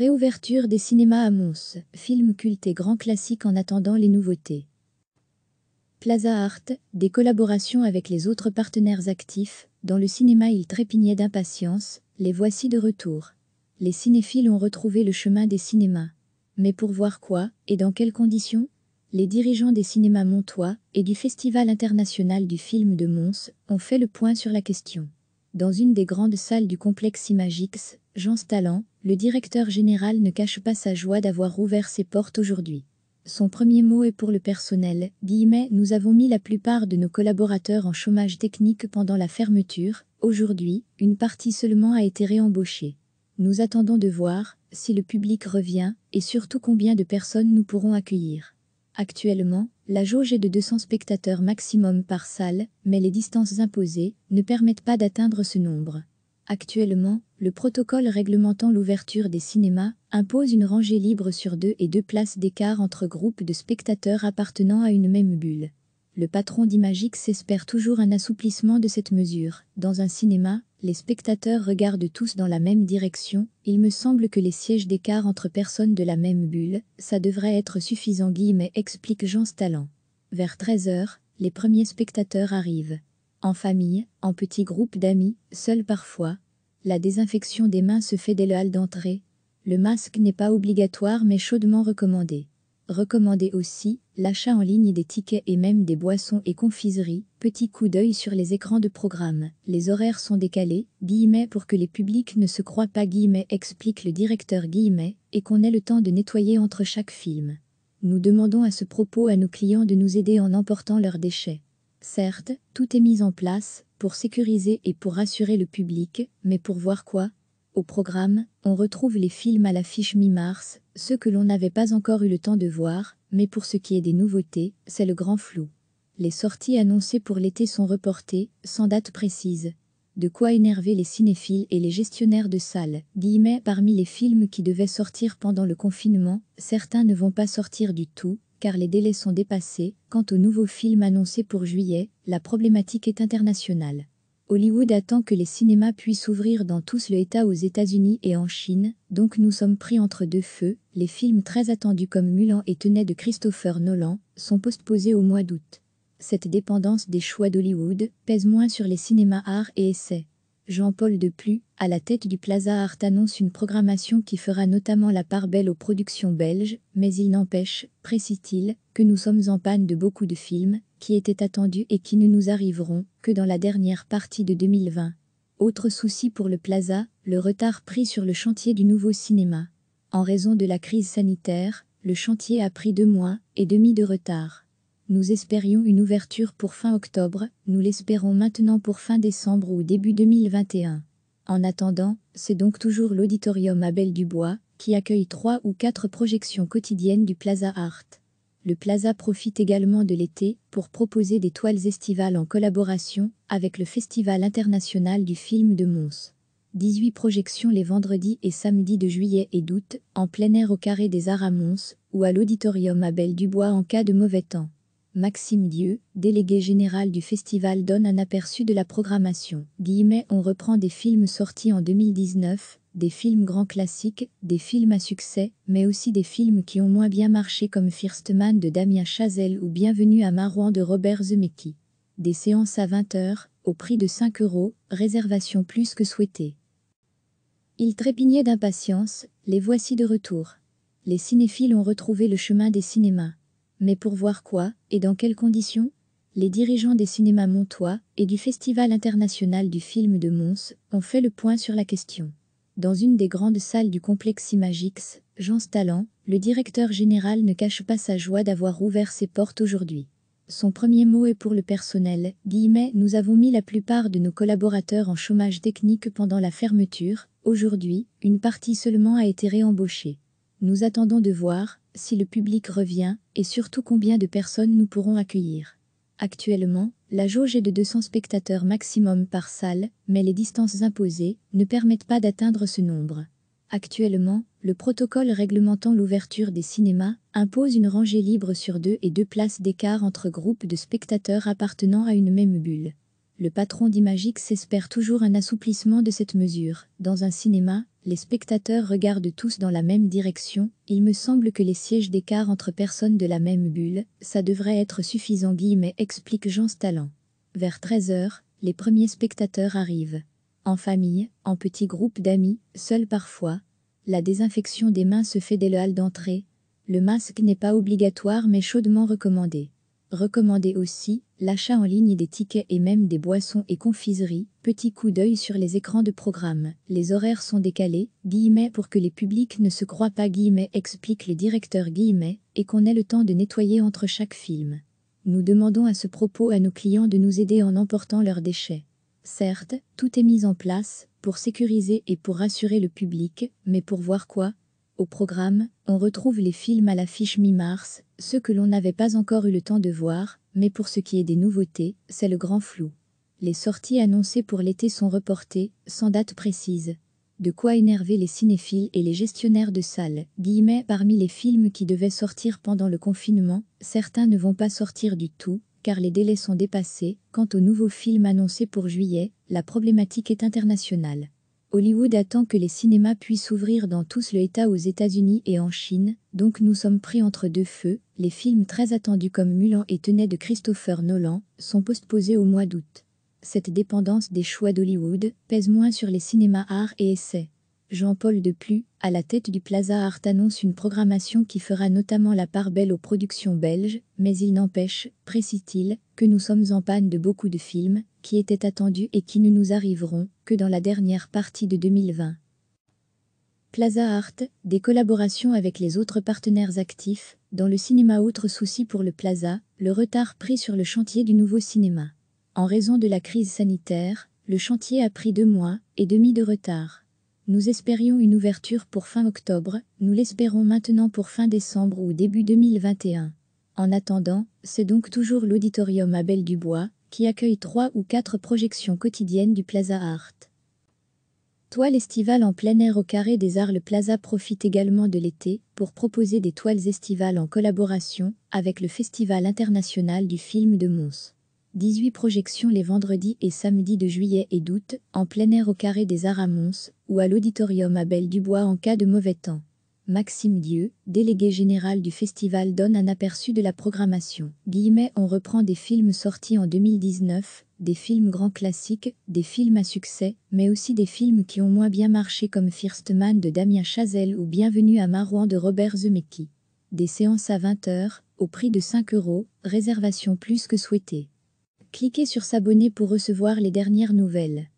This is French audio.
Réouverture des cinémas à Mons, film culte et grand classique en attendant les nouveautés. Plaza Art, des collaborations avec les autres partenaires actifs, dans le cinéma il trépignait d'impatience, les voici de retour. Les cinéphiles ont retrouvé le chemin des cinémas. Mais pour voir quoi, et dans quelles conditions? Les dirigeants des cinémas montois et du Festival international du film de Mons ont fait le point sur la question. Dans une des grandes salles du complexe Imagix, Jean Stallant, le directeur général ne cache pas sa joie d'avoir ouvert ses portes aujourd'hui. Son premier mot est pour le personnel, guillemets, nous avons mis la plupart de nos collaborateurs en chômage technique pendant la fermeture, aujourd'hui, une partie seulement a été réembauchée. Nous attendons de voir si le public revient et surtout combien de personnes nous pourrons accueillir. Actuellement, la jauge est de 200 spectateurs maximum par salle, mais les distances imposées ne permettent pas d'atteindre ce nombre. Actuellement, le protocole réglementant l'ouverture des cinémas impose une rangée libre sur deux et deux places d'écart entre groupes de spectateurs appartenant à une même bulle. Le patron d'Imagix espère toujours un assouplissement de cette mesure. Dans un cinéma, les spectateurs regardent tous dans la même direction, il me semble que les sièges d'écart entre personnes de la même bulle, ça devrait être suffisant guillemets explique Jean Stallant. Vers 13h, les premiers spectateurs arrivent. En famille, en petits groupes d'amis, seuls parfois. La désinfection des mains se fait dès le hall d'entrée. Le masque n'est pas obligatoire mais chaudement recommandé. Recommandé aussi, l'achat en ligne des tickets et même des boissons et confiseries, petit coup d'œil sur les écrans de programme. Les horaires sont décalés, guillemets pour que les publics ne se croient pas guillemets explique le directeur guillemets, et qu'on ait le temps de nettoyer entre chaque film. Nous demandons à ce propos à nos clients de nous aider en emportant leurs déchets. Certes, tout est mis en place, pour sécuriser et pour rassurer le public, mais pour voir quoi? Au programme, on retrouve les films à l'affiche mi-mars, ceux que l'on n'avait pas encore eu le temps de voir, mais pour ce qui est des nouveautés, c'est le grand flou. Les sorties annoncées pour l'été sont reportées, sans date précise. De quoi énerver les cinéphiles et les gestionnaires de salles. Guillemets, parmi les films qui devaient sortir pendant le confinement, certains ne vont pas sortir du tout, car les délais sont dépassés. Quant aux nouveaux films annoncés pour juillet, la problématique est internationale. Hollywood attend que les cinémas puissent ouvrir dans tous le État aux États-Unis et en Chine, donc nous sommes pris entre deux feux. Les films très attendus comme Mulan et Tenet de Christopher Nolan sont postposés au mois d'août. Cette dépendance des choix d'Hollywood pèse moins sur les cinémas art et essais. Jean-Paul Deplu, à la tête du Plaza Art annonce une programmation qui fera notamment la part belle aux productions belges, mais il n'empêche, précise-t-il, que nous sommes en panne de beaucoup de films, qui étaient attendus et qui ne nous arriveront que dans la dernière partie de 2020. Autre souci pour le Plaza, le retard pris sur le chantier du nouveau cinéma. En raison de la crise sanitaire, le chantier a pris deux mois et demi de retard. Nous espérions une ouverture pour fin octobre, nous l'espérons maintenant pour fin décembre ou début 2021. En attendant, c'est donc toujours l'auditorium Abel Dubois qui accueille trois ou quatre projections quotidiennes du Plaza Art. Le Plaza profite également de l'été pour proposer des toiles estivales en collaboration avec le Festival international du film de Mons. 18 projections les vendredis et samedis de juillet et d'août, en plein air au Carré des Arts à Mons ou à l'Auditorium Abel Dubois en cas de mauvais temps. Maxime Dieu, délégué général du festival donne un aperçu de la programmation. Guillemets, on reprend des films sortis en 2019, des films grands classiques, des films à succès, mais aussi des films qui ont moins bien marché comme First Man de Damien Chazelle ou Bienvenue à Marouan de Robert Zemeckis. Des séances à 20 heures, au prix de 5 euros, réservation plus que souhaitée. Ils trépignaient d'impatience, les voici de retour. Les cinéphiles ont retrouvé le chemin des cinémas. Mais pour voir quoi, et dans quelles conditions les dirigeants des cinémas montois et du Festival international du film de Mons ont fait le point sur la question. Dans une des grandes salles du complexe Imagix, Jean Stallant, le directeur général ne cache pas sa joie d'avoir ouvert ses portes aujourd'hui. Son premier mot est pour le personnel, guillemets, nous avons mis la plupart de nos collaborateurs en chômage technique pendant la fermeture, aujourd'hui, une partie seulement a été réembauchée. Nous attendons de voir si le public revient et surtout combien de personnes nous pourrons accueillir. Actuellement, la jauge est de 200 spectateurs maximum par salle, mais les distances imposées ne permettent pas d'atteindre ce nombre. Actuellement, le protocole réglementant l'ouverture des cinémas impose une rangée libre sur deux et deux places d'écart entre groupes de spectateurs appartenant à une même bulle. Le patron d'Imagix espère toujours un assouplissement de cette mesure. Dans un cinéma, Les spectateurs regardent tous dans la même direction, il me semble que les sièges d'écart entre personnes de la même bulle, ça devrait être suffisant guillemets explique Jean Stalin. Vers 13h, les premiers spectateurs arrivent. En famille, en petits groupes d'amis, seuls parfois. La désinfection des mains se fait dès le hall d'entrée. Le masque n'est pas obligatoire mais chaudement recommandé. Recommandez aussi l'achat en ligne des tickets et même des boissons et confiseries. Petit coup d'œil sur les écrans de programme. Les horaires sont décalés, guillemets pour que les publics ne se croient pas guillemets explique les directeurs guillemets et qu'on ait le temps de nettoyer entre chaque film. Nous demandons à ce propos à nos clients de nous aider en emportant leurs déchets. Certes, tout est mis en place pour sécuriser et pour rassurer le public, mais pour voir quoi? Au programme, on retrouve les films à l'affiche mi-mars, ceux que l'on n'avait pas encore eu le temps de voir, mais pour ce qui est des nouveautés, c'est le grand flou. Les sorties annoncées pour l'été sont reportées, sans date précise. De quoi énerver les cinéphiles et les gestionnaires de salles. Guillemets, parmi les films qui devaient sortir pendant le confinement, certains ne vont pas sortir du tout, car les délais sont dépassés. Quant aux nouveaux films annoncés pour juillet, la problématique est internationale. Hollywood attend que les cinémas puissent ouvrir dans tous le État aux États-Unis et en Chine, donc nous sommes pris entre deux feux. Les films très attendus comme Mulan et Tenet de Christopher Nolan sont postposés au mois d'août. Cette dépendance des choix d'Hollywood pèse moins sur les cinémas art et essais. Jean-Paul Deplu, à la tête du Plaza Art annonce une programmation qui fera notamment la part belle aux productions belges, mais il n'empêche, précise-t-il, que nous sommes en panne de beaucoup de films, qui étaient attendus et qui ne nous arriveront que dans la dernière partie de 2020. Plaza Art, des collaborations avec les autres partenaires actifs, dans le cinéma autre souci pour le Plaza, le retard pris sur le chantier du nouveau cinéma. En raison de la crise sanitaire, le chantier a pris deux mois et demi de retard. Nous espérions une ouverture pour fin octobre, nous l'espérons maintenant pour fin décembre ou début 2021. En attendant, c'est donc toujours l'auditorium Abel Dubois qui accueille trois ou quatre projections quotidiennes du Plaza Art. Toile estivale en plein air au carré des Arts Le Plaza profite également de l'été pour proposer des toiles estivales en collaboration avec le Festival international du film de Mons. 18 projections les vendredis et samedis de juillet et d'août, en plein air au Carré des Arts à Mons, ou à l'Auditorium Abel Dubois en cas de mauvais temps. Maxime Dieu, délégué général du festival donne un aperçu de la programmation. Guillemets, on reprend des films sortis en 2019, des films grands classiques, des films à succès, mais aussi des films qui ont moins bien marché comme First Man de Damien Chazelle ou Bienvenue à Marouan de Robert Zemeckis. Des séances à 20h, au prix de 5 euros, réservation plus que souhaitée. Cliquez sur s'abonner pour recevoir les dernières nouvelles.